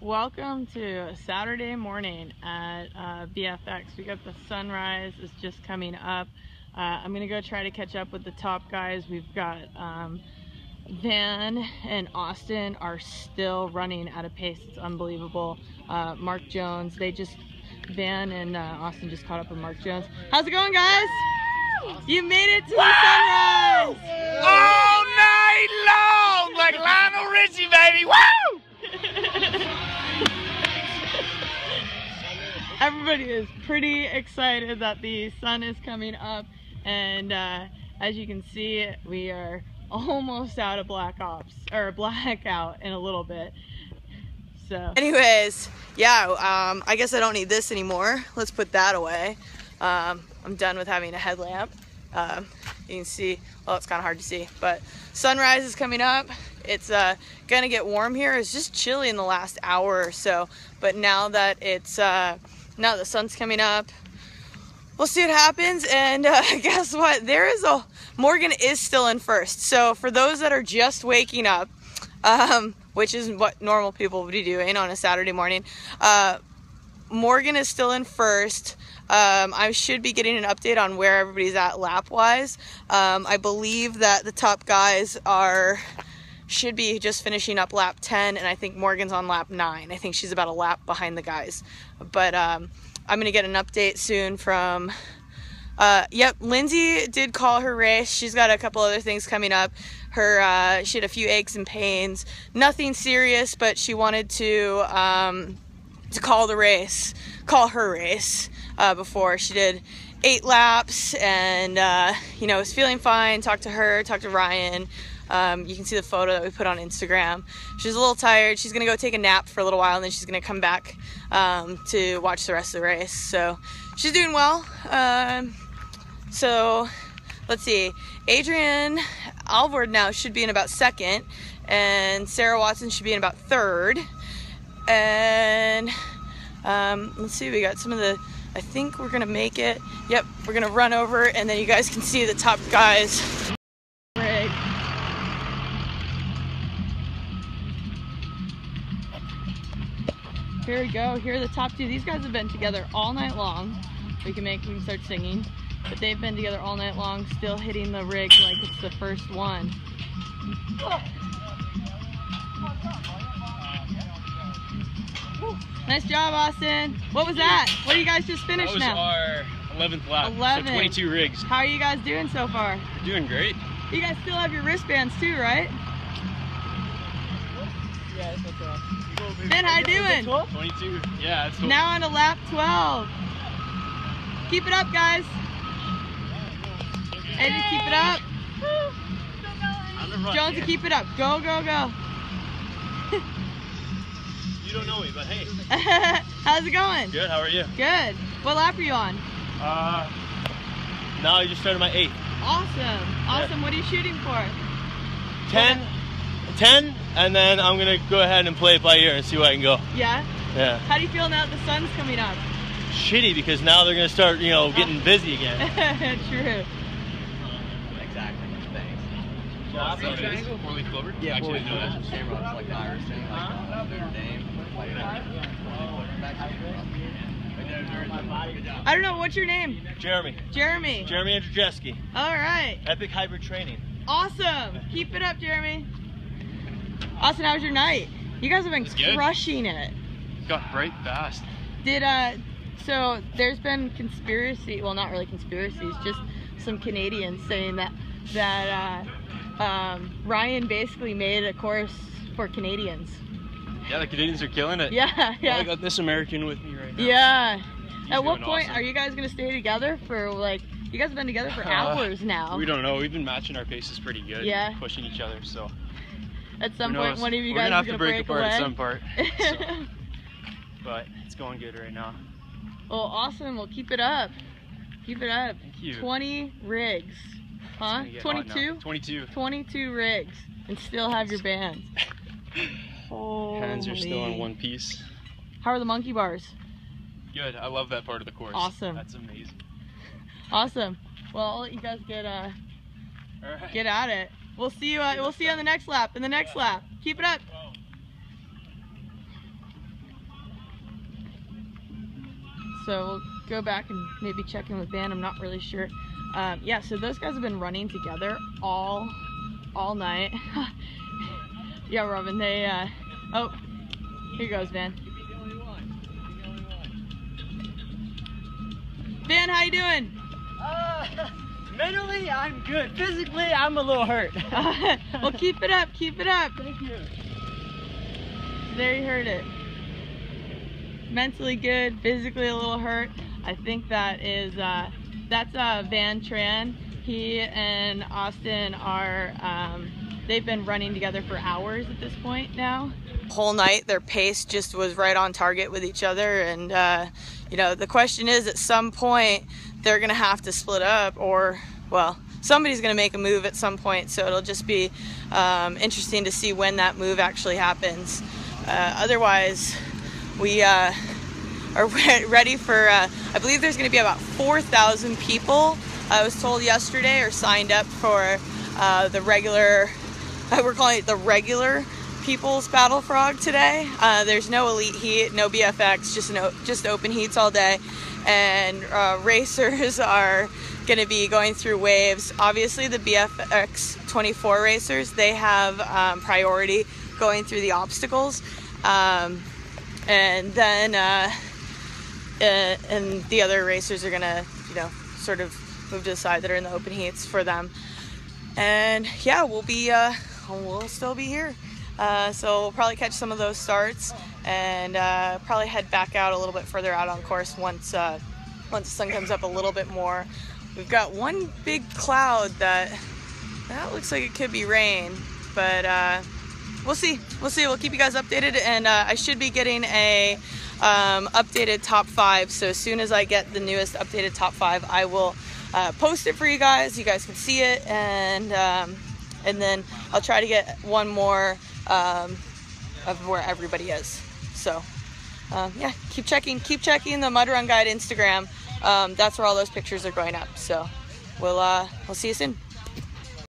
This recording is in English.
Welcome to Saturday morning at uh, BFX. We got the sunrise is just coming up. Uh, I'm gonna go try to catch up with the top guys. We've got um, Van and Austin are still running at a pace that's unbelievable. Uh, Mark Jones, they just Van and uh, Austin just caught up with Mark Jones. How's it going, guys? You made it to the sunrise. All night long, like Lionel Richie, baby. Woo! Everybody is pretty excited that the sun is coming up, and uh, as you can see, we are almost out of black ops or blackout in a little bit. So, Anyways, yeah, um, I guess I don't need this anymore. Let's put that away. Um, I'm done with having a headlamp. Um, you can see, well, it's kind of hard to see, but sunrise is coming up. It's uh, gonna get warm here. It's just chilly in the last hour or so, but now that it's uh, now the sun's coming up, we'll see what happens. And uh, guess what? There is a Morgan is still in first. So for those that are just waking up, um, which is what normal people would be doing on a Saturday morning, uh, Morgan is still in first. Um, I should be getting an update on where everybody's at lap wise. Um, I believe that the top guys are should be just finishing up lap 10 and I think Morgan's on lap 9. I think she's about a lap behind the guys. But um, I'm going to get an update soon from uh, yep, Lindsay did call her race. She's got a couple other things coming up. Her uh, she had a few aches and pains, nothing serious, but she wanted to um, to call the race, call her race uh, before she did eight laps, and uh, you know was feeling fine. Talked to her, talked to Ryan. Um, you can see the photo that we put on Instagram. She's a little tired. She's gonna go take a nap for a little while, and then she's gonna come back um, to watch the rest of the race. So she's doing well. Um, so let's see. Adrian Alvord now should be in about second, and Sarah Watson should be in about third. And um, let's see, we got some of the. I think we're gonna make it. Yep, we're gonna run over, and then you guys can see the top guys. Here we go. Here are the top two. These guys have been together all night long. We can make them start singing. But they've been together all night long, still hitting the rig like it's the first one. Nice job, Austin. What was that? What do you guys just That finished was now? our 11th lap. 11. So 22 rigs. How are you guys doing so far? We're doing great. You guys still have your wristbands too, right? Ben, how you doing? 22. Yeah, that's cool. Now on to lap 12. Keep it up, guys. Just keep it up. I'm Jonesy, here. keep it up. Go, go, go. You don't know me, but hey. How's it going? Good, how are you? Good. What lap are you on? Uh, now I just started my eighth. Awesome. Awesome. What are you shooting for? 10, 10, and then I'm going to go ahead and play it by ear and see where I can go. Yeah? Yeah. How do you feel now that the sun's coming up? Shitty because now they're going to start, you know, getting busy again. True. exactly. Thanks. Four-leaf clover? Yeah, Actually, four-leaf didn't know that. Shamrocks, like the Irish thing, like uh, Notre Dame. Like, I don't know. What's your name? Jeremy. Jeremy. Jeremy Andrzejewski. All right. Epic Hybrid Training. Awesome. Keep it up, Jeremy. Austin, how was your night? You guys have been It's good. crushing it. got bright fast. Did uh so there's been conspiracy well not really conspiracies, just some Canadians saying that that uh um Ryan basically made a course for Canadians. Yeah, the Canadians are killing it. Yeah, Well, I yeah. got this American with me right now. Yeah. He's At what point awesome. are you guys gonna stay together for like you guys have been together for hours now. We don't know. We've been matching our paces pretty good. Yeah. Pushing each other, so. At some point one of you We're guys gonna have is to gonna break, break apart away. at some part. so. But it's going good right now. well awesome, well keep it up. Keep it up. Thank you. 20 rigs. Huh? It's gonna get hot now. 22? 22. 22 rigs and still have your bands. Hands are still in one piece. How are the monkey bars? Good. I love that part of the course. Awesome. That's amazing. Awesome. Well, I'll let you guys get uh right. get at it. We'll see you. Uh, we'll see you on the next lap. In the next lap. Keep it up. So we'll go back and maybe check in with Ben. I'm not really sure. Um, yeah. So those guys have been running together all all night. yeah, Robin. They. Uh, oh, here goes Ben. Ben, how you doing? Uh mentally, I'm good. Physically, I'm a little hurt. well, keep it up. Keep it up. Thank you. There you heard it. Mentally good, physically a little hurt. I think that is uh, that's uh, Van Tran. He and Austin are um, they've been running together for hours at this point now. Whole night, their pace just was right on target with each other, and uh, you know the question is, at some point, they're gonna have to split up, or well, somebody's gonna make a move at some point. So it'll just be um, interesting to see when that move actually happens. Uh, otherwise, we uh, are ready for. Uh, I believe there's going to be about 4,000 people. I was told yesterday are signed up for uh, the regular. We're calling it the regular People's Battle Frog today. Uh, there's no elite heat, no BFX, just no, just open heats all day, and uh, racers are going to be going through waves. Obviously, the BFX 24 racers they have um, priority going through the obstacles. Um, and then, uh, uh, and the other racers are gonna, you know, sort of move to the side that are in the open heats for them. And yeah, we'll be, uh, we'll still be here. Uh, so we'll probably catch some of those starts and uh, probably head back out a little bit further out on course once uh, once the sun comes up a little bit more. We've got one big cloud that that looks like it could be rain, but uh, we'll see. We'll see. We'll keep you guys updated, and uh, I should be getting a um, updated top five. So as soon as I get the newest updated top five, I will post it for you guys. You guys can see it, and um, and then I'll try to get one more um, of where everybody is. So um, yeah, keep checking, keep checking the Mud Run Guide Instagram. Um, that's where all those pictures are going up. So we'll uh, we'll see you soon.